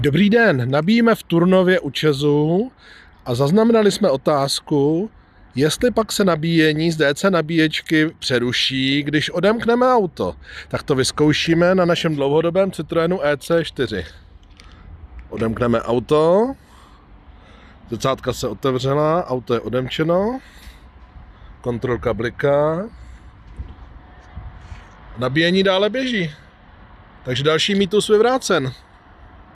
Dobrý den, nabíjíme v Turnově u Čezu a zaznamenali jsme otázku, jestli pak se nabíjení z DC nabíječky přeruší, když odemkneme auto. Tak to vyzkoušíme na našem dlouhodobém Citroenu EC4. Odemkneme auto, zrcátka se otevřela, auto je odemčeno, kontrolka bliká, nabíjení dále běží. Takže další mýtus vyvrácen.